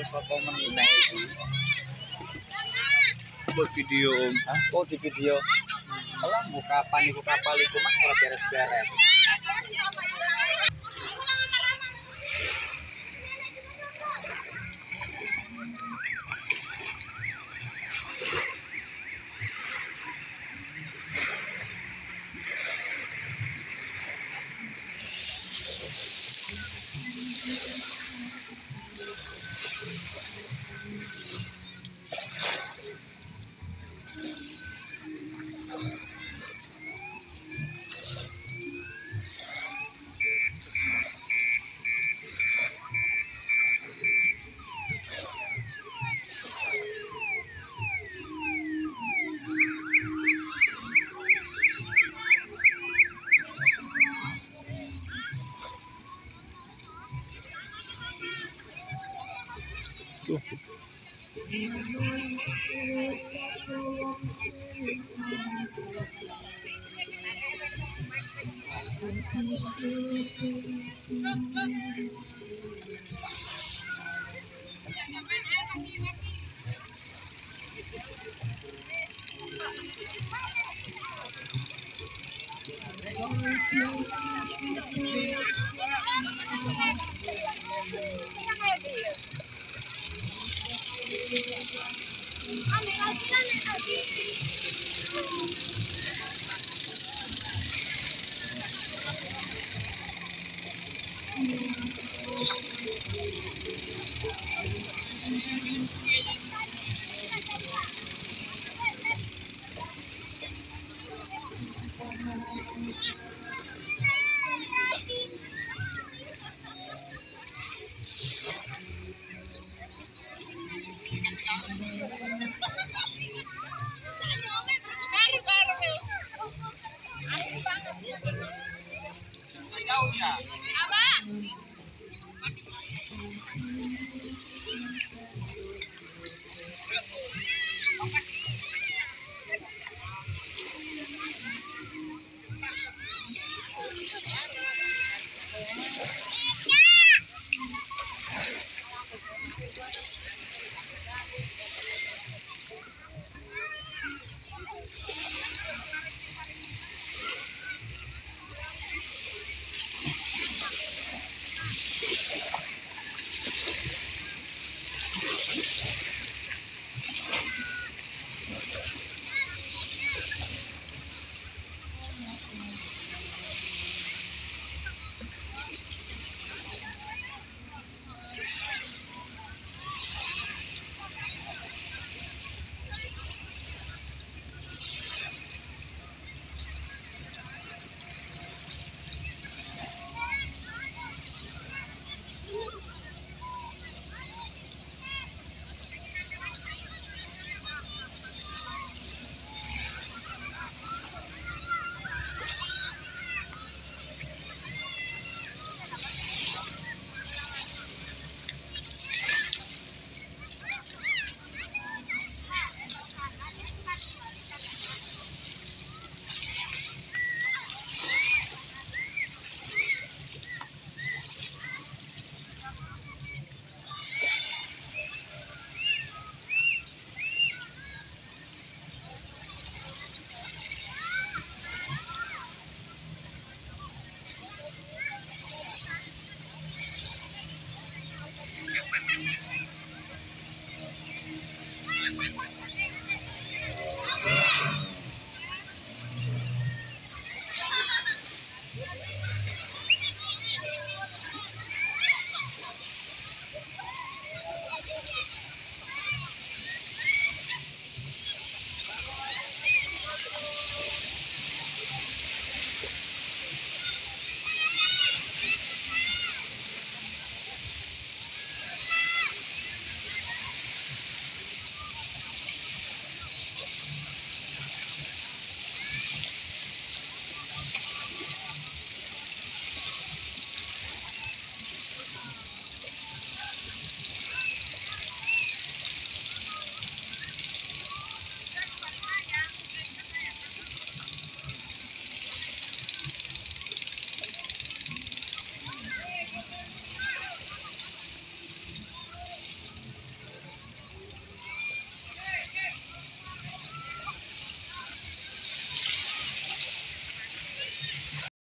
Terus apa meneh iki? buat video om Hah? Oh di video. Kalau buka kapan iku kapal iku Mas ora beres-beres. itu Thank you. Yeah.